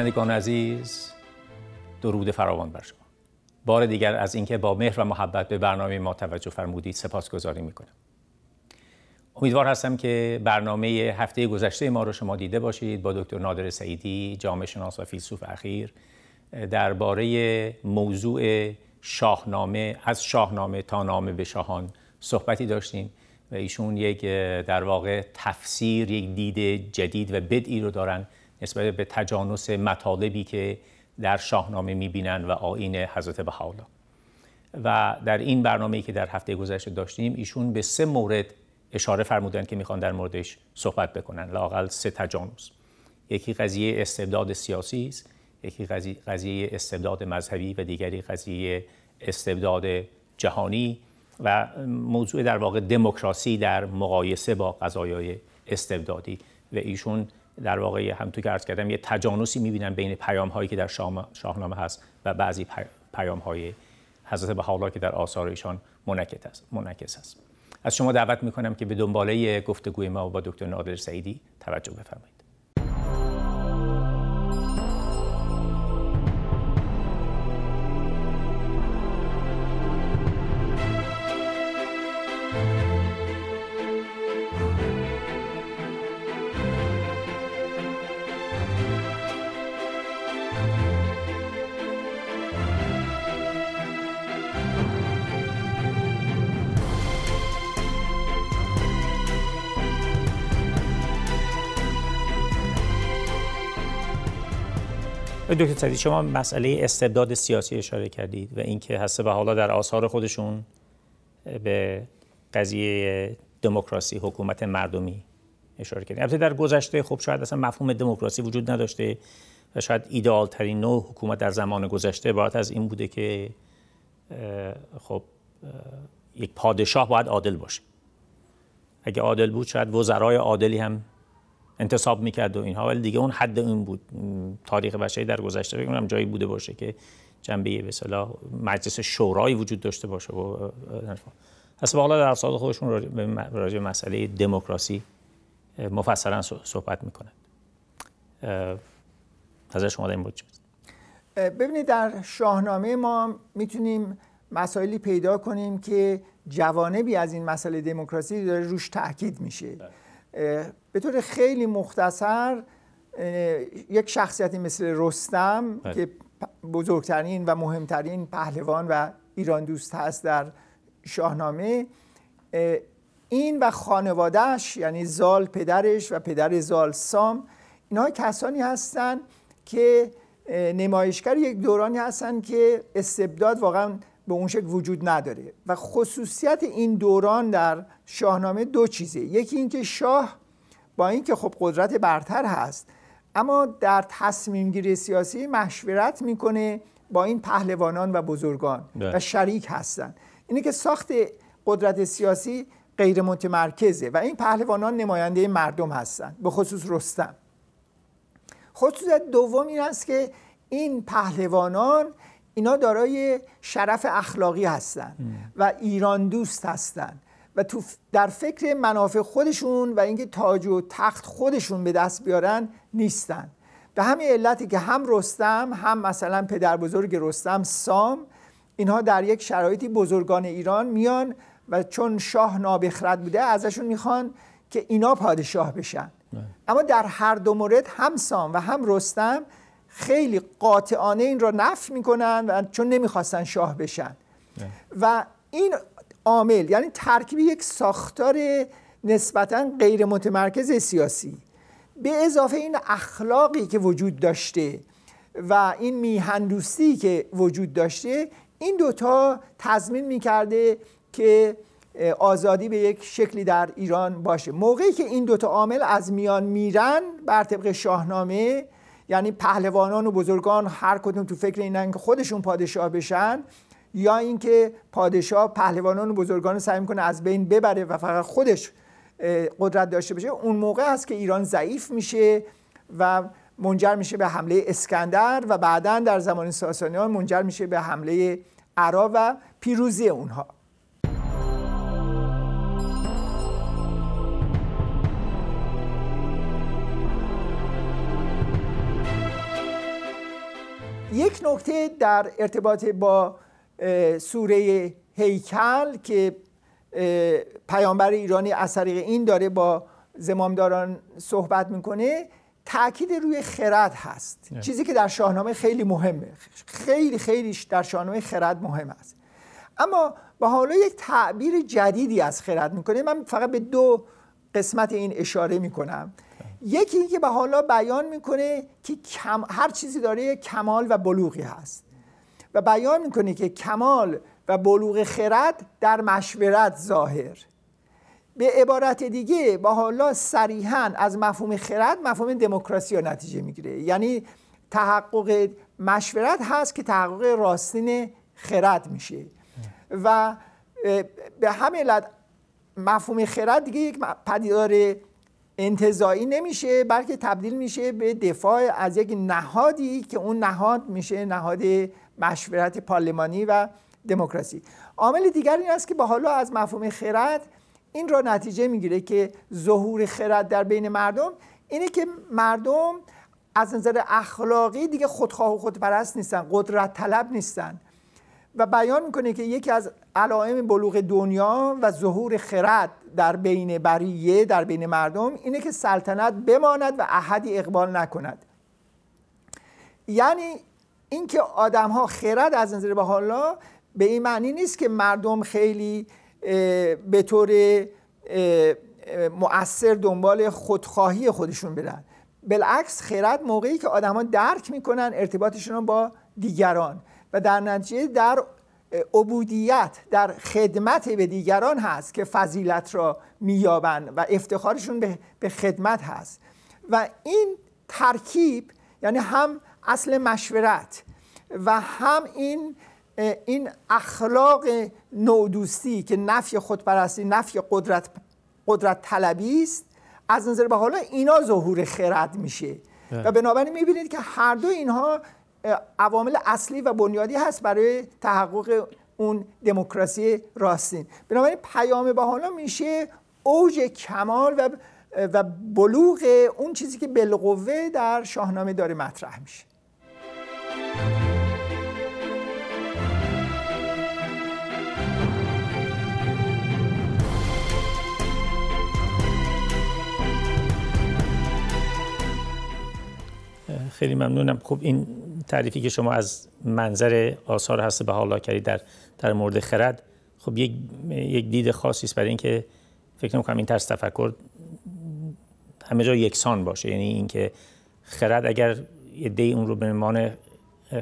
بینندگان عزیز درود فراوان بر شما. بار دیگر از اینکه با مهر و محبت به برنامه ما توجه فرمودید سپاسگزاری می‌کنم. امیدوار هستم که برنامه هفته گذشته ما رو شما دیده باشید با دکتر نادر سعیدی جامعه شناس و فیلسوف اخیر درباره موضوع شاهنامه از شاهنامه تا نامه به شاهان صحبتی داشتیم و ایشون یک در واقع تفسیر یک دید جدید و بدعی رو دارن نسبت به تجانس مطالبی که در شاهنامه می‌بینن و آین حضرت بهاءالله. و در این برنامه‌ای که در هفته گذشته داشتیم ایشون به سه مورد اشاره فرمودن که می‌خوان در موردش صحبت بکنن. لاقل سه تجانس. یکی قضیه استبداد سیاسی است یکی قضیه استبداد مذهبی و دیگری قضیه استبداد جهانی و موضوع در واقع دموکراسی در مقایسه با قضایای استبدادی. و ایشون در واقع همونطور که عرض کردم یه تجانسی می‌بینن بین پیام هایی که در شاهنامه هست و بعضی پیام های حضرت بهاءالله که در آثار ایشان منعکس است. از شما دعوت می‌کنم که به دنباله گفتگوی ما با دکتر نادر سعیدی توجه بفرمایید. دکتر سعیدی شما مسئله استبداد سیاسی اشاره کردید و اینکه هسته به حالا در آثار خودشون به قضیه دموکراسی حکومت مردمی اشاره کردید. البته در گذشته خب شاید اصلا مفهوم دموکراسی وجود نداشته و شاید ایدئال ترین نوع حکومت در زمان گذشته عبارت از این بوده که خب یک پادشاه باید عادل باشه. اگه عادل بود شاید وزرای عادلی هم انتصاب می‌کرد و اینها. ولی دیگه اون حد این بود. تاریخ بشری در گذشته. فکر کنم جایی بوده باشه که جنبه به اصطلاح مجلس شورایی وجود داشته باشه و اصلا حالا در سال خودشون راجع به مسئله دموکراسی مفصلا صحبت می‌کنند نظر شما در این بود. ببینید در شاهنامه ما می‌تونیم مسائلی پیدا کنیم که جوانبی از این مسئله دموکراسی داره روش تاکید میشه. بله. به طور خیلی مختصر یک شخصیتی مثل رستم بله. که بزرگترین و مهمترین پهلوان و ایران دوست هست در شاهنامه این و خانوادهش یعنی زال پدرش و پدر زال سام اینها کسانی هستند که نمایشگر یک دورانی هستند که استبداد واقعا به اون شکل وجود نداره. و خصوصیت این دوران در شاهنامه دو چیزه. یکی اینکه شاه با اینکه خب قدرت برتر هست اما در تصمیم گیری سیاسی مشورت می‌کنه با این پهلوانان و بزرگان و شریک هستند اینه که ساخت قدرت سیاسی غیر متمرکزه و این پهلوانان نماینده مردم هستند به خصوص رستم. خصوصیت دوم این است که این پهلوانان اینا دارای شرف اخلاقی هستند و ایران دوست هستند و تو در فکر منافع خودشون و اینکه تاج و تخت خودشون به دست بیارن نیستن. به همین علتی که هم رستم هم مثلا پدر بزرگ رستم سام اینها در یک شرایطی بزرگان ایران میان و چون شاه نابخرد بوده ازشون می‌خوان که اینا پادشاه بشن. اما در هر دو مورد هم سام و هم رستم خیلی قاطعانه این را نفی می‌کنن و چون نمی‌خواستن شاه بشن. و این عامل یعنی ترکیب یک ساختار نسبتا غیر متمرکز سیاسی به اضافه این اخلاقی که وجود داشته و این میهندوستی که وجود داشته این دوتا تضمین می‌کرده که آزادی به یک شکلی در ایران باشه. موقعی که این دوتا عامل از میان میرن بر طبق شاهنامه یعنی پهلوانان و بزرگان هر کدوم تو فکر اینن که خودشون پادشاه بشن یا اینکه پادشاه پهلوانان و بزرگان سعی می‌کنه از بین ببره و فقط خودش قدرت داشته باشه. اون موقع است که ایران ضعیف میشه و منجر میشه به حمله اسکندر و بعدا در زمان ساسانیان منجر میشه به حمله عرا و پیروزی اونها. یک نکته در ارتباط با سوره هیکل که پیامبر ایرانی از طریق این داره با زمامداران صحبت می‌کنه تاکید روی خرد هست. چیزی که در شاهنامه خیلی مهمه. خیلی خیلی در شاهنامه خرد مهم است. اما با حالا یک تعبیر جدیدی از خرد می‌کنه. من فقط به دو قسمت این اشاره می‌کنم. یکی اینکه به حالا بیان می‌کنه که هر چیزی داره کمال و بلوغی هست. و بیان می‌کنه که کمال و بلوغ خرد در مشورت ظاهر. به عبارت دیگه با حالا صریحا از مفهوم خرد مفهوم دموکراسی رو نتیجه می‌گیره. یعنی تحقق مشورت هست که تحقق راستین خرد میشه. و به همین علت مفهوم خرد دیگه یک پدیدار انتظایی نمیشه بلکه تبدیل میشه به دفاع از یک نهادی که اون نهاد میشه نهاد مشورت پارلمانی و دموکراسی. عامل دیگر این است که با حالا از مفهوم خرد این را نتیجه می‌گیره که ظهور خرد در بین مردم اینه که مردم از نظر اخلاقی دیگه خودخواه و خودپرست نیستن قدرت طلب نیستن. و بیان می‌کنه که یکی از علائم بلوغ دنیا و ظهور خرد در بین بریه در بین مردم اینه که سلطنت بماند و احدی اقبال نکند. یعنی اینکه آدم ها خرد از نظر به حالا به این معنی نیست که مردم خیلی به طور مؤثر دنبال خودخواهی خودشون برن. بالعکس خرد موقعی که آدما درک می‌کنن ارتباطشون با دیگران. و در نتیجه در عبودیت در خدمت به دیگران هست که فضیلت را مییابند و افتخارشون به خدمت هست. و این ترکیب یعنی هم اصل مشورت و هم این این اخلاق نودوستی که نفی خودپرستی نفی قدرت قدرت طلبی است از نظر به حالا اینا ظهور خرد میشه. و بنابراین می‌بینید که هر دو اینها عوامل اصلی و بنیادی هست برای تحقق اون دموکراسی راستین. بنابراین پیام حالا میشه اوج کمال و و بلوغ اون چیزی که بالقوه در شاهنامه داره مطرح میشه. خیلی ممنونم. خب این تعریفی که شما از منظر آثار هست به حالا کردید در در مورد خرد خب یک یک دید خاصی است برای اینکه فکر نمی‌کنم این طرز تفکر همه جا یکسان باشه. یعنی اینکه خرد اگر یه اون رو به عنوان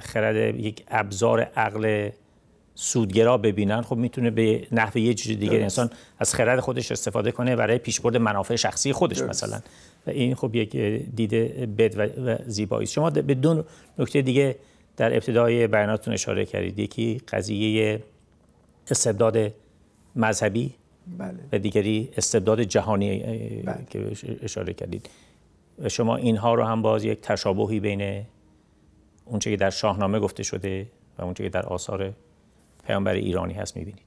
خرد یک ابزار عقل سودگرا ببینن خب می‌تونه به نحو یه جوری دیگه انسان از خرد خودش استفاده کنه برای پیشبرد منافع شخصی خودش مثلا. و این خب یک دید بد و زیبایی شما به دو نکته دیگه در ابتدای بیاناتتون اشاره کردید. یکی قضیه استبداد مذهبی بله. و دیگری استبداد جهانی بله. که اشاره کردید. و شما اینها رو هم باز یک تشابهی بین اونچه که در شاهنامه گفته شده و اونچه که در آثار پیامبر ایرانی هست می‌بینید.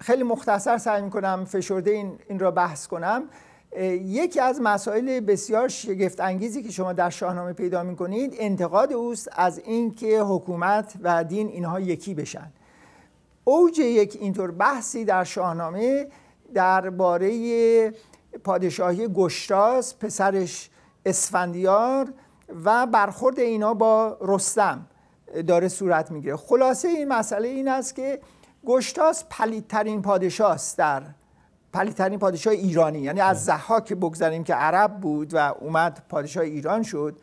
خیلی مختصر سعی می‌کنم فشرده این, این را بحث کنم. یکی از مسائل بسیار شگفت انگیزی که شما در شاهنامه پیدا می‌کنید انتقاد اوست از اینکه حکومت و دین اینها یکی بشن. اوج یک اینطور بحثی در شاهنامه درباره پادشاهی گشتاس پسرش اسفندیار و برخورد اینا با رستم. داره صورت می‌گیره. خلاصه این مسئله این است که گشتاس پلیدترین پادشاه است در پلیدترین پادشاه ایرانی. یعنی از زحاک بگذاریم که عرب بود و اومد پادشاه ایران شد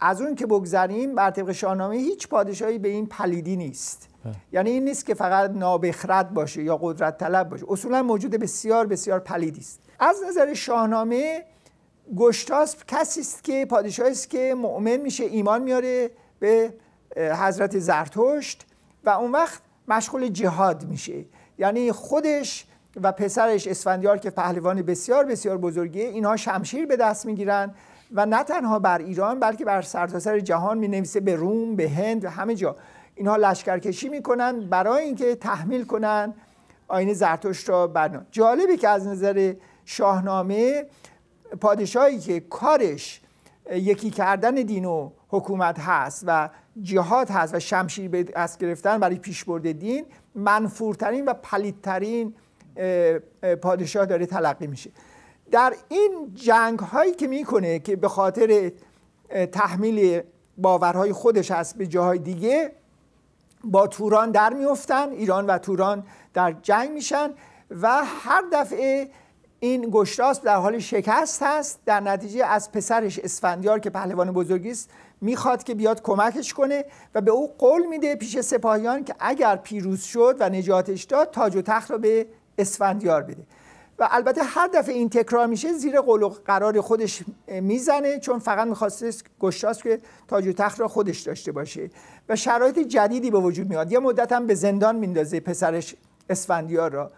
از اون که بگذاریم بر طبق شاهنامه هیچ پادشاهی به این پلیدی نیست. یعنی این نیست که فقط نابخرد باشه یا قدرت طلب باشه. اصولا موجود بسیار بسیار پلیدی است. از نظر شاهنامه گشتاس کسی است که پادشاهی است که مؤمن میشه ایمان میاره به حضرت زرتشت و اون وقت مشغول جهاد میشه. یعنی خودش و پسرش اسفندیار که پهلوان بسیار بسیار بزرگیه اینها شمشیر به دست می‌گیرن و نه تنها بر ایران بلکه بر سرتاسر سر جهان می نویسه به روم به هند و همه جا. اینها لشکرکشی می‌کنن برای اینکه تحمیل کنن آین زرتشت را بر جالبی که از نظر شاهنامه پادشاهی که کارش یکی کردن دین و حکومت هست و جهاد هست و شمشیر به دست گرفتن برای پیشبرد دین منفورترین و پلیدترین پادشاه داره تلقی میشه. در این جنگ هایی که می‌کنه که به خاطر تحمیل باورهای خودش هست به جاهای دیگه با توران در میفتن ایران و توران در جنگ میشن و هر دفعه این گشتاس در حال شکست هست در نتیجه از پسرش اسفندیار که پهلوان بزرگی است می‌خواد که بیاد کمکش کنه و به او قول میده پیش سپاهیان که اگر پیروز شد و نجاتش داد تاج و تخت را به اسفندیار بده. و البته هر دفعه این تکرار میشه زیر قول و قرار خودش می‌زنه چون فقط می‌خواسته گشتاس که تاج و تخت را خودش داشته باشه. و شرایط جدیدی به وجود میاد. یه مدت هم به زندان میندازه پسرش اسفندیار را.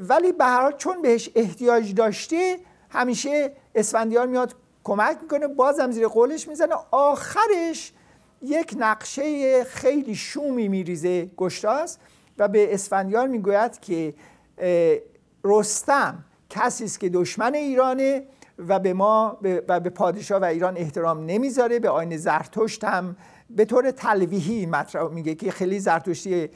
ولی به هر حال چون بهش احتیاج داشته همیشه اسفندیار میاد کمک می‌کنه بازم زیر قولش می‌زنه. آخرش یک نقشه خیلی شومی میریزه گشتاس و به اسفندیار می‌گوید که رستم کسی است که دشمن ایرانه و به ما و به پادشاه و ایران احترام نمی‌ذاره. به آین زرتشت هم به طور تلویحی مطرح میگه که خیلی زرتشتی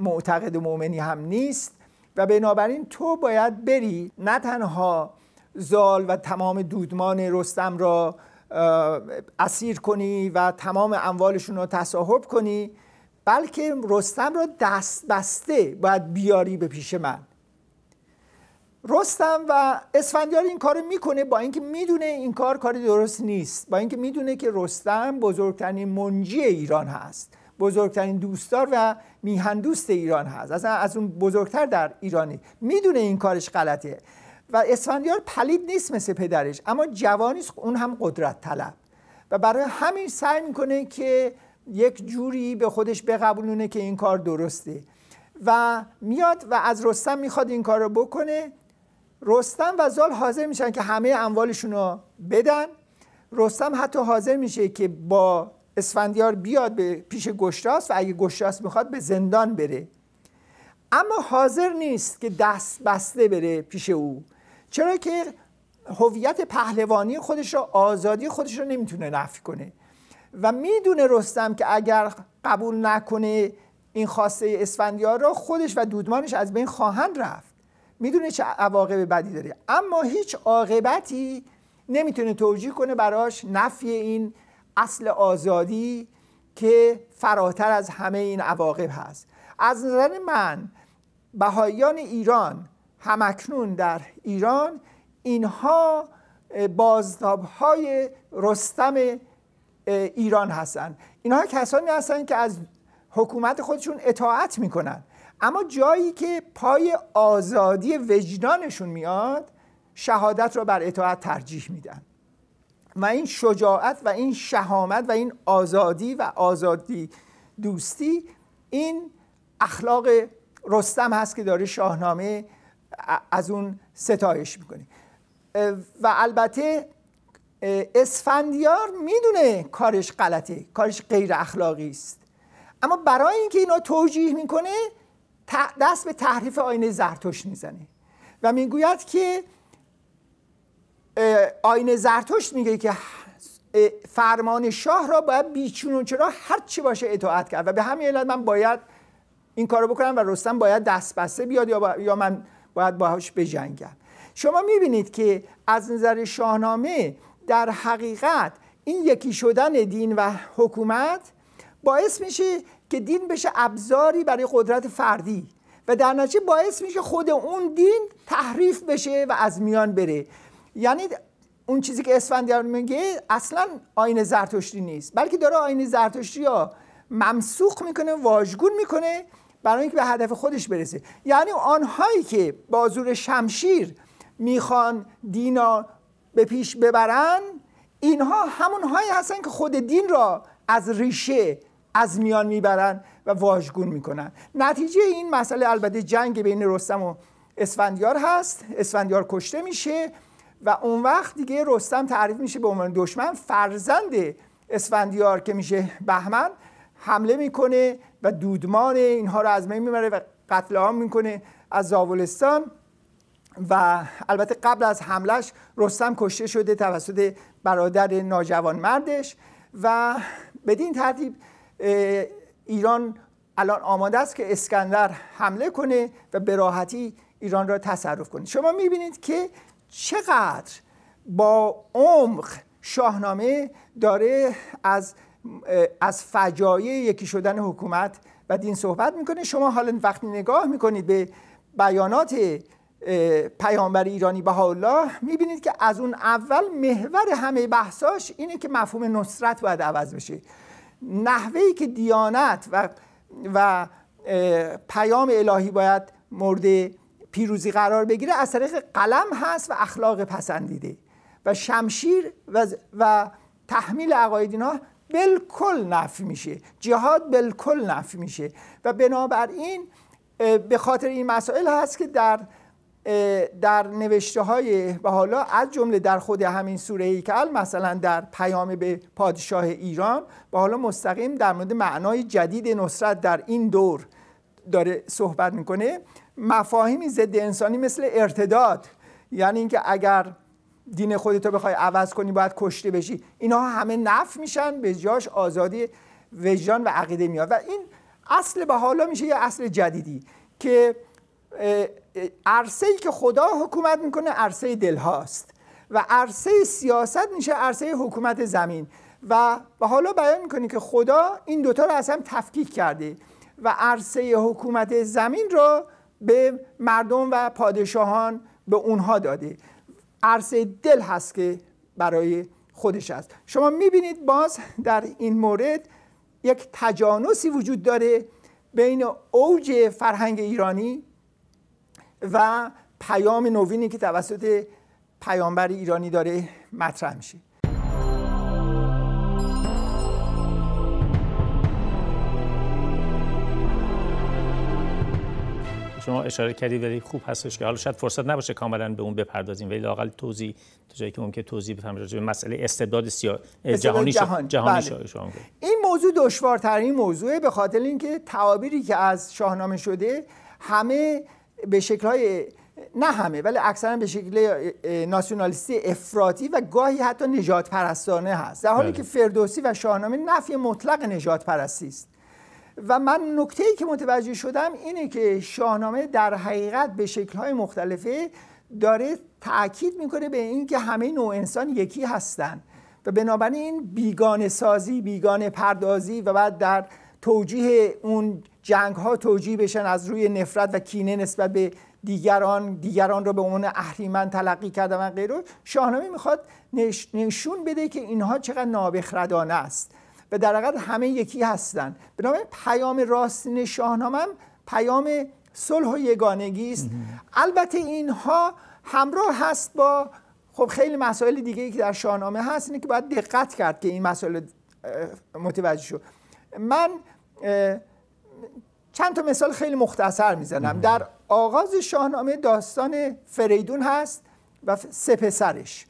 معتقد و مؤمنی هم نیست. و بنابراین تو باید بری نه تنها زال و تمام دودمان رستم را اسیر کنی و تمام اموالشون رو تصاحب کنی بلکه رستم را دست بسته باید بیاری به پیش من. رستم و اسفندیار این کار می‌کنه با اینکه می‌دونه این کار کار درست نیست با اینکه می‌دونه که رستم بزرگترین منجی ایران هست بزرگترین دوستدار و میهن دوست ایران هست اصلا از اون بزرگتر در ایرانی. می‌دونه این کارش غلطه. و اسفندیار پلید نیست مثل پدرش اما جوانی اون هم قدرت طلب. و برای همین سعی می‌کنه که یک جوری به خودش بقبولونه که این کار درسته. و میاد و از رستم می‌خواد این کار رو بکنه. رستم و زال حاضر میشن که همه اموالشون رو بدن. رستم حتی حاضر میشه که با اسفندیار بیاد به پیش گشتاس و اگه گشتاس می‌خواد به زندان بره. اما حاضر نیست که دست بسته بره پیش او. چرا که هویت پهلوانی خودش را آزادی خودش را نمی‌تونه نفی کنه. و می‌دونه رستم که اگر قبول نکنه این خواسته اسفندیار را خودش و دودمانش از بین خواهند رفت. می‌دونه چه عواقب بدی داره. اما هیچ عاقبتی نمی‌تونه توجیه کنه براش نفی این اصل آزادی که فراتر از همه این عواقب هست. از نظر من بهاییان ایران همکنون در ایران اینها بازتاب های رستم ایران هستند اینها کسانی هستند که از حکومت خودشون اطاعت می‌کنن. اما جایی که پای آزادی وجدانشون میاد شهادت را بر اطاعت ترجیح میدن. و این شجاعت و این شهامت و این آزادی و آزادی دوستی این اخلاق رستم هست که داره شاهنامه از اون ستایش می‌کنه و البته اسفندیار می‌دونه کارش غلطه کارش غیر اخلاقی است. اما برای اینکه اینو توجیه می‌کنه دست به تحریف آینه زرتشت می‌زنه. و می‌گوید که آینه زرتشت میگه که فرمان شاه را باید بیچون و چرا هر چی باشه اطاعت کرد. و به همین علت من باید این کارو بکنم و رستم باید دست بسته بیاد یا, یا من باید باهاش بجنگم شما می‌بینید که از نظر شاهنامه در حقیقت این یکی شدن دین و حکومت باعث میشه که دین بشه ابزاری برای قدرت فردی و در نتیجه باعث میشه خود اون دین تحریف بشه و از میان بره. یعنی اون چیزی که اسفندیار میگه اصلا آین زرتشتی نیست بلکه داره آین زرتشتی ها ممسوخ می‌کنه واژگون می‌کنه برای اینکه به هدف خودش برسه. یعنی آنهایی که با زور شمشیر می‌خوان دینا به پیش ببرن اینها همونهایی هستن که خود دین را از ریشه از میان می‌برن و واژگون می‌کنن. نتیجه این مسئله البته جنگ بین رستم و اسفندیار هست. اسفندیار کشته میشه و اون وقت دیگه رستم تعریف میشه به عنوان دشمن فرزند اسفندیار که میشه بهمن. حمله می‌کنه و دودمان اینها رو از بین می‌بره و قتل عام می‌کنه از زاولستان. و البته قبل از حملش رستم کشته شده توسط برادر ناجوان مردش. و بدین ترتیب ایران الان آماده است که اسکندر حمله کنه و به راحتی ایران را تصرف کنه. شما می‌بینید که چقدر با عمق شاهنامه داره از از فجایع یکی شدن حکومت و دین صحبت می‌کنه. شما حالا وقتی نگاه می‌کنید به بیانات پیامبر ایرانی الله می‌بینید که از اون اول محور همه بحثاش اینه که مفهوم نصرت باید عوض بشه. نحوهی که دیانت و, و پیام الهی باید مورد پیروزی قرار بگیره از طریق قلم هست و اخلاق پسندیده. و شمشیر و, و تحمیل عقاید اینا بالکل نفی میشه. جهاد بالکل نفی میشه. و بنابراین به خاطر این مسائل هست که در در نوشته های و حالا از جمله در خود همین سوره هیکل مثلا در پیام به پادشاه ایران و حالا مستقیم در مورد معنای جدید نصرت در این دور داره صحبت می‌کنه. مفاهیمی ضد انسانی مثل ارتداد یعنی اینکه اگر دین خودتو بخوای عوض کنی باید کشته بشی. اینها همه نف میشن به جاش آزادی وجدان و عقیده میاد. و این اصل به حالا میشه یه اصل جدیدی که عرصه ای که خدا حکومت می‌کنه عرصه دل هاست. و عرصه سیاست میشه عرصه حکومت زمین. و به حالا بیان می‌کنه که خدا این دوتا رو از تفکیک کرده و عرصه حکومت زمین رو به مردم و پادشاهان به اونها داده. عرصه دل هست که برای خودش است. شما می‌بینید باز در این مورد یک تجانسی وجود داره بین اوج فرهنگ ایرانی و پیام نوینی که توسط پیامبر ایرانی داره مطرح میشه. شما اشاره کردید ولی خوب هستش که حالا شاید فرصت نباشه کاملا به اون بپردازیم ولی لاقل توضیح تو جایی که ممکن توضیح بفهمیم راجع به مسئله استبداد سیا... جهانی جهان. جهانی بله. شما این موضوع دشوارترین موضوعه به خاطر اینکه تعابیری که از شاهنامه شده همه به شکل‌های نه همه ولی اکثرا به شکل ناسیونالیستی افراطی و گاهی حتی نجات پرستانه هست در حالی بله. که فردوسی و شاهنامه نفی مطلق نجات پرستی است و من نکته ای که متوجه شدم اینه که شاهنامه در حقیقت به شکل‌های مختلفه داره تاکید می‌کنه به اینکه همه نوع انسان یکی هستند و بنابراین بیگانه سازی بیگانه پردازی و بعد در توجیه اون جنگ ها توجیه بشن از روی نفرت و کینه نسبت به دیگران دیگران رو به عنوان اهریمن تلقی کردن و غیره شاهنامه می‌خواد نشون بده که اینها چقدر نابخردانه است. و در حقیقت همه یکی هستند بنابراین پیام راستین شاهنامه هم پیام صلح و یگانگی است. البته اینها همراه هست با خب خیلی مسائل دیگه که در شاهنامه هست اینه که باید دقت کرد که این مسائل متوجه شد. من چند تا مثال خیلی مختصر می‌زنم. در آغاز شاهنامه داستان فریدون هست و سه پسرش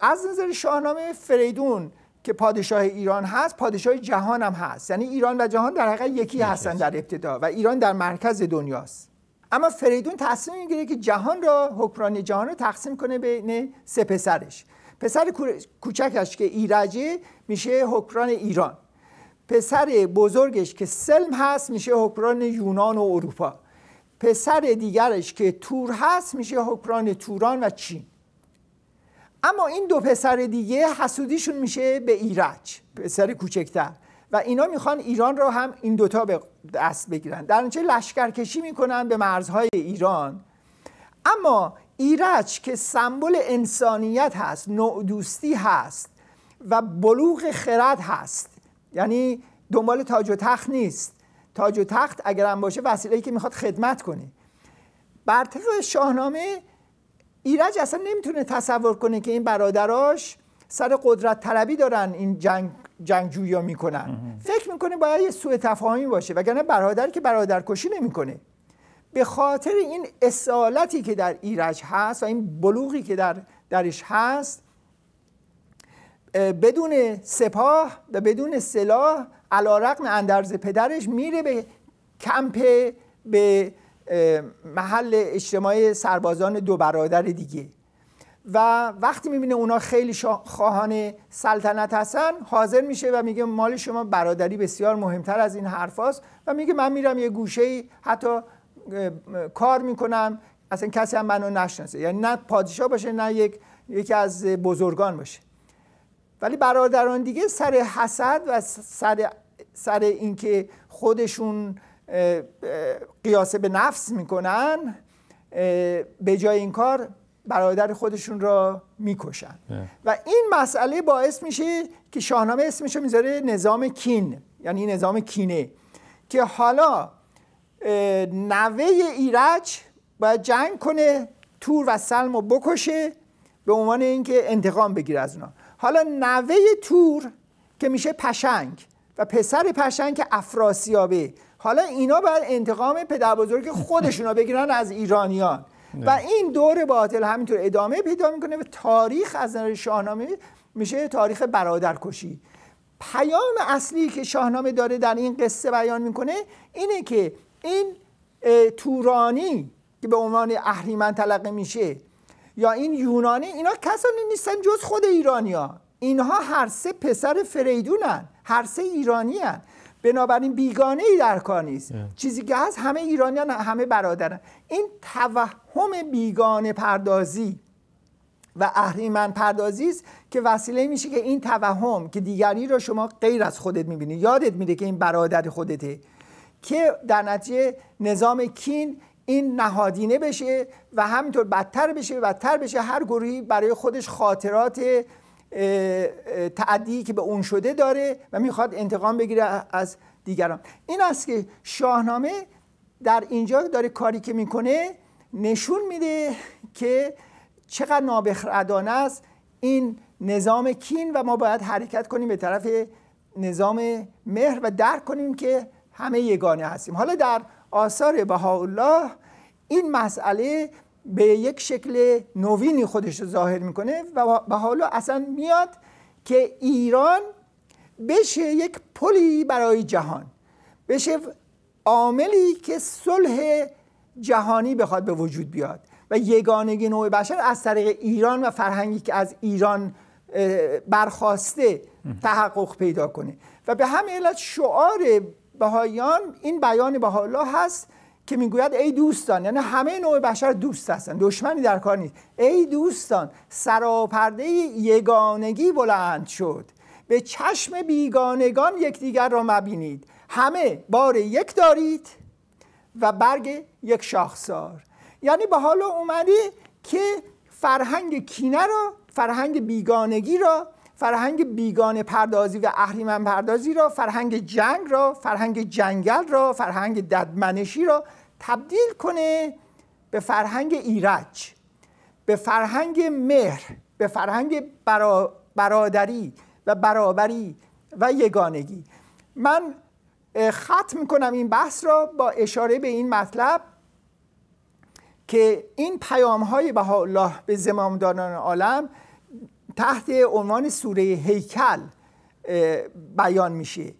از نظر شاهنامه فریدون که پادشاه ایران هست پادشاه جهان هم هست. یعنی ایران و جهان در حقیقت یکی هستن در ابتدا و ایران در مرکز دنیاست. اما فریدون تصمیم می‌گیره که جهان را حکمرانی جهان رو تقسیم کنه بین سه پسرش. پسر کوچکش که ایرجه میشه حکمران ایران. پسر بزرگش که سلم هست میشه حکمران یونان و اروپا. پسر دیگرش که تور هست میشه حکمران توران و چین. اما این دو پسر دیگه حسودیشون میشه به ایرج پسر کوچکتر. و اینا می‌خوان ایران را هم این دوتا به دست بگیرن. در نتیجه لشکرکشی می‌کنن به مرزهای ایران. اما ایرج که سمبل انسانیت هست نوع دوستی هست و بلوغ خرد هست. یعنی دنبال تاج و تخت نیست. تاج و تخت اگر هم باشه وسیله‌ای که می‌خواد خدمت کنه. بر شاهنامه ایرج اصلا نمی‌تونه تصور کنه که این برادراش سر قدرت طلبی دارن این جنگ جنگجویی می‌کنن. فکر می‌کنه باید یه سوء تفاهمی باشه وگرنه برادر که برادرکشی نمی‌کنه. به خاطر این اصالتی که در ایرج هست و این بلوغی که در درش هست بدون سپاه و بدون سلاح علا رقم اندرز پدرش میره به کمپ به محل اجتماع سربازان دو برادر دیگه. و وقتی می‌بینه اونا خیلی خواهان سلطنت هستن حاضر میشه و میگه مال شما برادری بسیار مهمتر از این حرف و میگه من میرم یه گوشه حتی کار می‌کنم. اصلا کسی هم منو نشناسه. یعنی نه پادشاه باشه نه یک یکی از بزرگان باشه. ولی برادران دیگه سر حسد و سر سر اینکه خودشون قیاسه به نفس می‌کنن به جای این کار برادر خودشون را می‌کشن. و این مسئله باعث میشه که شاهنامه اسمشو می‌ذاره نظام کین یعنی نظام کینه که حالا نوه ایرج باید جنگ کنه تور و سلم رو بکشه به عنوان اینکه انتقام بگیره از اونا. حالا نوه تور که میشه پشنگ و پسر پشنگ که افراسیابه حالا اینا باید انتقام پدر بزرگ خودشون رو بگیرن از ایرانیان. و این دور باطل همینطور ادامه پیدا می‌کنه و تاریخ از نظر شاهنامه میشه تاریخ برادرکشی. پیام اصلی که شاهنامه داره در این قصه بیان می‌کنه اینه که این تورانی که به عنوان اهریمن تلقی میشه یا این یونانی اینا کسانی نیستن جز خود ایرانیا اینها هر سه پسر فریدونن هر سه ایرانی هن. بنابراین بیگانه ای در کار نیست. چیزی که هست همه ایرانیان همه برادرن این توهم بیگانه پردازی و اهریمن پردازی است که وسیله میشه که این توهم که دیگری رو شما غیر از خودت می‌بینی یادت میده که این برادر خودته که در نتیجه نظام کین این نهادینه بشه و همینطور بدتر بشه بدتر بشه. هر گروهی برای خودش خاطرات تعدی که به اون شده داره و می‌خواد انتقام بگیره از دیگران. این است که شاهنامه در اینجا داره کاری که می‌کنه نشون میده که چقدر نابخردانه است این نظام کین و ما باید حرکت کنیم به طرف نظام مهر و درک کنیم که همه یگانه هستیم. حالا در آثار بهاءالله این مسئله به یک شکل نوینی خودش رو ظاهر می‌کنه و بهاءالله اصلا میاد که ایران بشه یک پلی برای جهان بشه عاملی که صلح جهانی بخواد به وجود بیاد و یگانگی نوع بشر از طریق ایران و فرهنگی که از ایران برخواسته تحقق پیدا کنه. و به همین علت شعار بهاییان این بیان بهاءالله هست که می‌گوید ای دوستان یعنی همه نوع بشر دوست هستن دشمنی در کار نیست. ای دوستان سراپرده یگانگی بلند شد. به چشم بیگانگان یکدیگر را مبینید. همه بار یک دارید و برگ یک شاخسار. یعنی به حال اومده که فرهنگ کینه را فرهنگ بیگانگی را فرهنگ بیگانه پردازی و اهریمن پردازی را فرهنگ جنگ را فرهنگ جنگل را فرهنگ ددمنشی را تبدیل کنه به فرهنگ ایرج به فرهنگ مهر به فرهنگ برادری و برابری و یگانگی. من ختم می‌کنم این بحث را با اشاره به این مطلب که این پیام های الله به زمامداران عالم تحت عنوان سوره هیکل بیان میشه.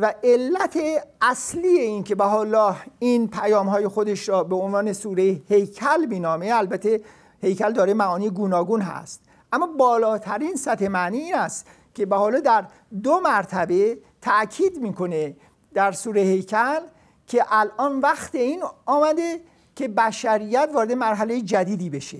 و علت اصلی این که الله این پیام های خودش را به عنوان سوره هیکل بینامه البته هیکل داره معانی گوناگون هست. اما بالاترین سطح معنی این است که حالا در دو مرتبه تاکید می‌کنه در سوره هیکل که الان وقت این آمده که بشریت وارد مرحله جدیدی بشه.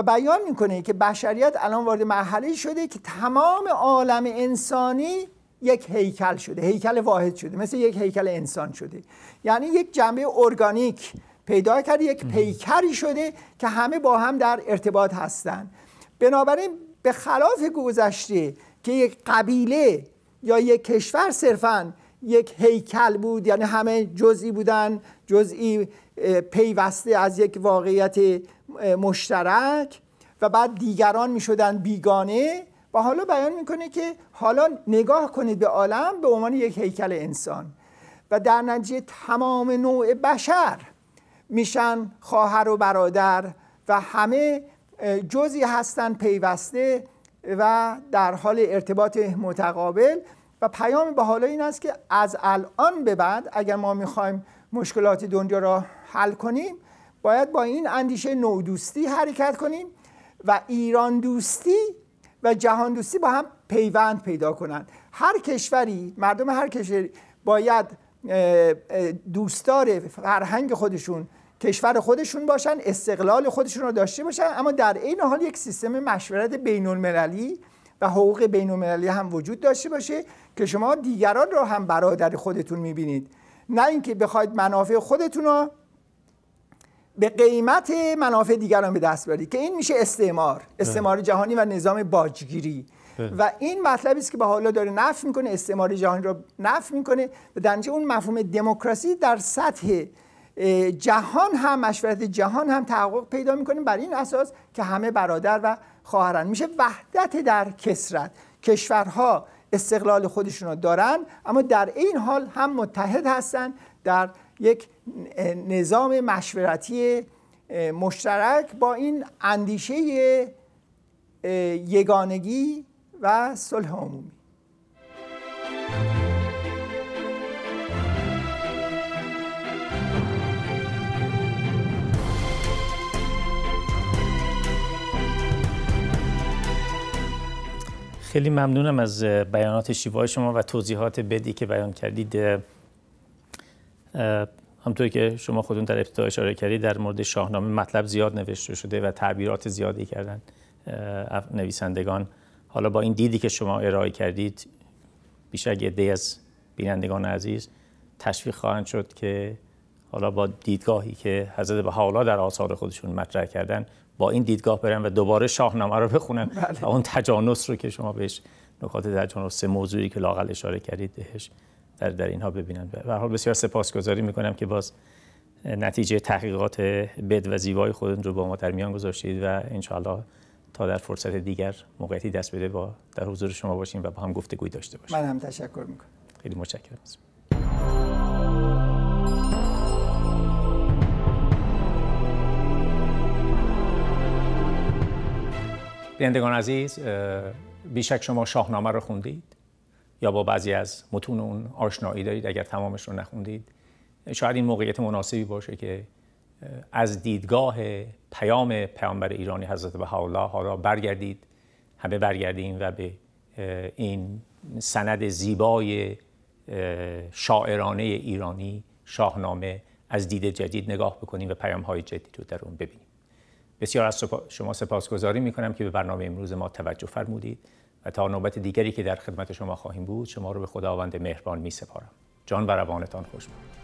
و بیان می‌کنه که بشریت الان وارد مرحله شده که تمام عالم انسانی یک هیکل شده هیکل واحد شده مثل یک هیکل انسان شده. یعنی یک جنبه ارگانیک پیدا کرده یک پیکری شده که همه با هم در ارتباط هستند بنابراین به خلاف گذشته که یک قبیله یا یک کشور صرفا یک هیکل بود یعنی همه جزئی بودن جزئی پیوسته از یک واقعیت مشترک و بعد دیگران می شدن بیگانه و حالا بیان می‌کنه که حالا نگاه کنید به عالم به عنوان یک هیکل انسان و در نتیجه تمام نوع بشر میشن خواهر و برادر و همه جزی هستند پیوسته و در حال ارتباط متقابل و پیام به حالا این است که از الان به بعد اگر ما می‌خوایم مشکلات دنیا را حل کنیم باید با این اندیشه نودوستی حرکت کنیم و ایران دوستی و جهان دوستی با هم پیوند پیدا کنند. هر کشوری مردم هر کشوری باید دوستدار فرهنگ خودشون کشور خودشون باشن استقلال خودشون رو داشته باشن. اما در این حال یک سیستم مشورت بین المللی و حقوق بین المللی هم وجود داشته باشه که شما دیگران رو هم برادر خودتون می‌بینید. نه اینکه بخواید منافع خودتون رو به قیمت منافع دیگران به دست بیارید که این میشه استعمار استعمار جهانی و نظام باجگیری. و این مطلبی است که به حالا داره نفی می‌کنه استعمار جهانی رو نفی می‌کنه و در اون مفهوم دموکراسی در سطح جهان هم مشورت جهان هم تحقق پیدا می‌کنه بر این اساس که همه برادر و خواهران میشه وحدت در کسرت کشورها استقلال خودشون رو دارن اما در این حال هم متحد هستن در یک نظام مشورتی مشترک با این اندیشه یگانگی و صلح عمومی. خیلی ممنونم از بیانات شیوای شما و توضیحات بدی که بیان کردید. همطوری که شما خودتون در ابتدا اشاره کردید در مورد شاهنامه مطلب زیاد نوشته شده و تعبیرات زیادی کردن نویسندگان حالا با این دیدی که شما ارائه کردید بیشتر یه از بینندگان عزیز تشویق خواهند شد که حالا با دیدگاهی که حضرت حالا در آثار خودشون مطرح کردن با این دیدگاه برن و دوباره شاهنامه رو بخونن بله. و اون تجانس رو که شما بهش نکات تجانس موضوعی که لاقل اشاره کردید بهش در, در اینها ببینن. به حال بسیار سپاسگزاری می‌کنم که باز نتیجه تحقیقات بد و زیبای خودتون رو با ما در میان گذاشتید و انشاءالله تا در فرصت دیگر موقعیتی دست بده با در حضور شما باشیم و با هم گفتگوی داشته باشیم. من هم تشکر می‌کنم. خیلی متشکرم. بینندگان عزیز بیشک شما شاهنامه رو خوندید. یا با بعضی از متون اون آشنایی دارید اگر تمامش رو نخوندید شاید این موقعیت مناسبی باشه که از دیدگاه پیام پیامبر ایرانی حضرت بهاءالله حالا برگردید همه برگردیم و به این سند زیبای شاعرانه ایرانی شاهنامه از دید جدید نگاه بکنیم و پیام های جدید رو در اون ببینیم. بسیار از شما سپاسگزاری می کنم که به برنامه امروز ما توجه فرمودید. و تا نوبت دیگری که در خدمت شما خواهیم بود شما رو به خداوند مهربان می سپارم جان و روانتان خوش بود